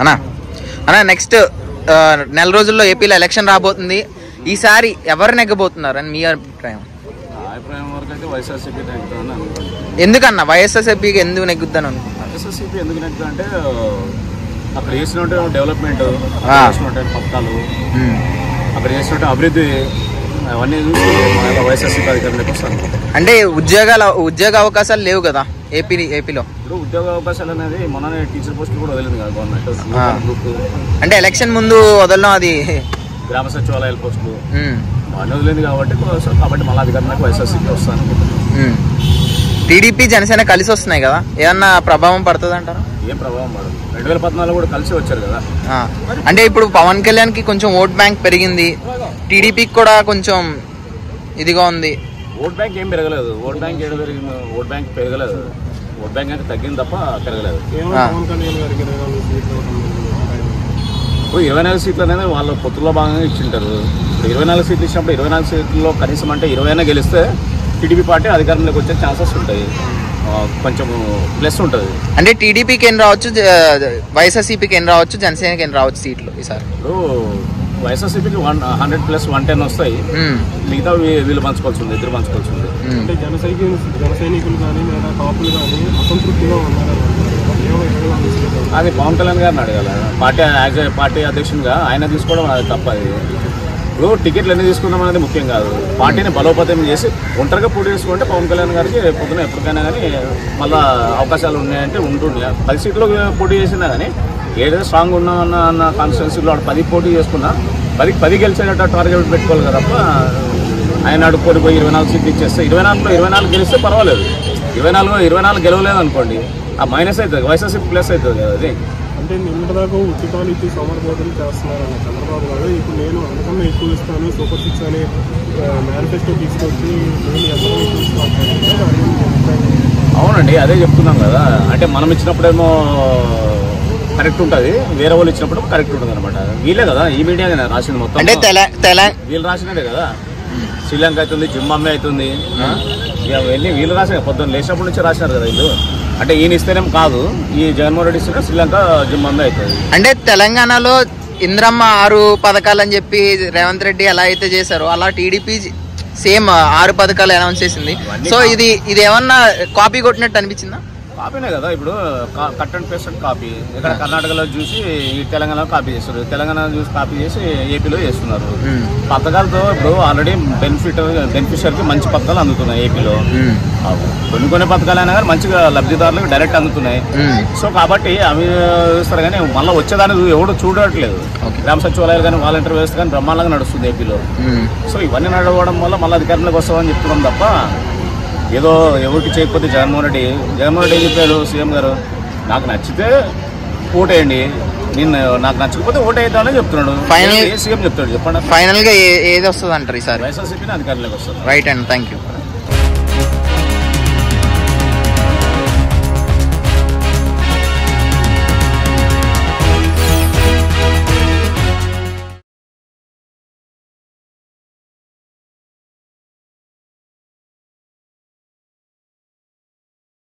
అన్నా. అన్నా నెక్స్ట్ నెల రోజుల్లో ఏపీలో ఎలక్షన్ రాబోతుంది. ఈసారి ఎవరు నెగ్గబోతున్నారు అని మీ అభిప్రాయం? అనుకుంటున్నాను. ఎందుకన్నా? వైఎస్ఆర్సీపీకి ఎందుకు నెగ్గుద్దని అనుకుంటున్నారు వైఎస్ఆర్సీపీ ఎందుకు నెగ్గుతా అంటే అక్కడ చేసినట్టు డెవలప్మెంట్. చేసినట్టు పథకాలు అక్కడ చేసినట్టు అభివృద్ధి అవన్నీ చూసి వైఎస్ఆర్సీపీ అధికారంలోకి వస్తాను. అంటే ఉద్యోగాల ఉద్యోగ అవకాశాలు లేవు కదా? ఏపీ ఏపీలో? ఇప్పుడు ఉద్యోగ అవకాశాలు అనేది మొన్ననే టీచర్ పోస్టులు కూడా వదిలింది కదా గవర్నమెంట్ అంటే ఎలక్షన్ ముందు వదలడం అది గ్రామ సచివాలయాల పోస్టులు ఉమ్, అవన్నీ వదిలింది కాబట్టి కాబట్టి మళ్ళీ అధికారంలోకి వైఎస్ఆర్సీపీ వస్తాను. టీడీపీ జనసేన కలిసి వస్తున్నాయి కదా? ఏమన్నా ప్రభావం పడుతుంది అంటారా ఏం ప్రభావం పడదు. రెండు వేల పద్నాలుగు కూడా కలిసి వచ్చారు కదా. అంటే ఇప్పుడు పవన్ కళ్యాణ్కి కొంచెం ఓట్ బ్యాంక్ పెరిగింది. టీడీపీకి కూడా కొంచెం ఇదిగా ఉంది. ఓట్ బ్యాంక్ ఏం పెరగలేదు. ఓట్ బ్యాంక్ ఏడు పెరిగింది ఓట్ బ్యాంక్ పెరగలేదు. ఓట్ బ్యాంక్ అంటే తగ్గింది తప్ప పెరగలేదు. ఇప్పుడు ఇరవై నాలుగు సీట్లు అనేది వాళ్ళ పొత్తుల్లో భాగంగా ఇచ్చింటారు. ఇప్పుడు ఇరవై నాలుగు సీట్లు ఇచ్చినప్పుడు ఇరవై నాలుగు సీట్లలో కనీసం అంటే ఇరవై అయినా గెలిస్తే టీడీపీ పార్టీ అధికారంలోకి వచ్చే ఛాన్సెస్ ఉంటాయి. కొంచెం ప్లస్ ఉంటుంది. అంటే టీడీపీకి ఏం రావచ్చు వైఎస్ఆర్సీపీకి ఏం రావచ్చు జనసేనకి ఏం రావచ్చు సీట్లు ఈసారి? ఇప్పుడు వైఎస్ఆర్సీపీకి one hundred plus one ten వస్తాయి. ఉమ్, మిగతా వీళ్ళు పంచుకోవాల్సి ఉంది ఇద్దరు పంచుకోవాల్సి ఉంది ఉమ్. అంటే జన సైనికులు జన సైనికులు కానీ లేదా కాపులు కానీ అసంతృప్తిగా తీసుకెళ్తారు అది పవన్ కళ్యాణ్ గారిని అడగాల. పార్టీ యాజ్ ఏ పార్టీ అధ్యక్షునిగా ఆయన తీసుకోవడం అది తప్ప అది. ఇప్పుడు టికెట్లు ఎన్ని తీసుకుందాం అనేది ముఖ్యం కాదు. పార్టీని బలోపేతం చేసి ఒంటరిగా పోటీ చేసుకుంటే పవన్ కళ్యాణ్ గారికి పొద్దున ఎప్పటికైనా కానీ మళ్ళా అవకాశాలు ఉన్నాయంటే ఉంటుండే. పది సీట్లు పోటీ చేసినా కానీ ఏదైతే స్ట్రాంగ్ ఉన్నా అన్న కాన్స్టిట్యున్సీలో వాడు పది పోటీ చేసుకున్నా. పదికి పది గెలిచేటట్టు టార్గెట్ పెట్టుకోవాలి కదా తప్ప ఆయన అడుక్కొని పోయి ఇరవై నాలుగు సీట్లు ఇచ్చేస్తే ఇరవై నాలుగులో ఇరవై నాలుగు గెలిస్తే పర్వాలేదు. ఇరవై నాలుగు ఇరవై నాలుగు గెలవలేదు అనుకోండి ఆ మైనస్ అవుతుంది వైఎస్ఆర్సీపీ ప్లస్ అవుతుంది కదా అది. అంటే నిన్నటిదాకా ఉచితాలు ఇచ్చి సమర్పోతలు చేస్తున్నారన్న చంద్రబాబు గారు. ఇప్పుడు నేను అందుకన్నా ఎక్కువ ఇస్తాను సూపర్ సిక్స్ అని మేనిఫెస్టో తీసుకొచ్చి నేను ఎక్కువ ఇస్తాను? అవునండి అదే చెప్తున్నాం కదా. అంటే మనం ఇచ్చినప్పుడేమో కరెక్ట్ ఉంటుంది. వేరే వాళ్ళు ఇచ్చినప్పుడు కరెక్ట్ ఉంటుంది అనమాట వీళ్ళే కదా ఈ మీడియా రాసింది మొత్తం. అంటే తెల తెల వీళ్ళు రాసినదే కదా. శ్రీలంక అవుతుంది జింబాంబే అవుతుంది వెళ్ళి వీళ్ళు రాసిన పొద్దున్న లేచినప్పటి నుంచి రాసినారు కదా వీళ్ళు. అంటే ఈయన ఇస్తేనేం కాదు ఈ జగన్మోహన్ రెడ్డి ఇస్తేనే శ్రీలంక జింబాంబే అవుతుంది. అంటే తెలంగాణలో ఇంద్రమ్మ ఆరు పథకాలు అని చెప్పి రేవంత్ రెడ్డి ఎలా అయితే చేశారో అలా టీడీపీ సేమ్ ఆరు పథకాలు అనౌన్స్ చేసింది. సో ఇది ఇది ఏమన్నా కాపీ కొట్టినట్టు అనిపించిందా? కాపీనే కదా ఇప్పుడు కట్ అండ్ పేస్ట్ కాపీ. ఇక్కడ కర్ణాటకలో చూసి ఈ తెలంగాణలో కాపీ చేస్తారు తెలంగాణ చూసి కాపీ చేసి ఏపీలో చేస్తున్నారు. ఉమ్, పథకాలతో ఇప్పుడు ఆల్రెడీ బెనిఫిట్ బెనిఫిషియర్కి మంచి పథకాలు అందుతున్నాయి ఏపీలో. ఉమ్, కొన్ని కొన్ని పథకాలు అయినా కానీ మంచిగా లబ్ధిదారులకు డైరెక్ట్ అందుతున్నాయి. సో కాబట్టి అవి చూస్తారు కానీ మళ్ళీ వచ్చేదాన్ని ఎవడు చూడట్లేదు. గ్రామ సచివాలయాలు కానీ వాలంటీర్ వ్యవస్థ కానీ బ్రహ్మాండంగా నడుస్తుంది ఏపీలో. సో ఇవన్నీ నడవడం వల్ల మళ్ళీ అధికారంలోకి వస్తామని చెప్తున్నాం తప్ప ఏదో ఎవరికి చేయకపోతే జగన్మోహన్ రెడ్డి. జగన్మోహన్ రెడ్డి ఏం చెప్పారు సీఎం గారు నాకు నచ్చితే ఓటేయండి. నేను నాకు నచ్చకపోతే ఓటేద్దామని చెప్తున్నాడు. ఏ సీఎం చెప్తాడు? చెప్పండి. ఫైనల్గా ఏ- ఏది వస్తుంది అంటారు ఈసారి? వైఎస్ఆర్సీపీని అధికారంలోకి వస్తారు రైట్ అండ్ థ్యాంక్ యూ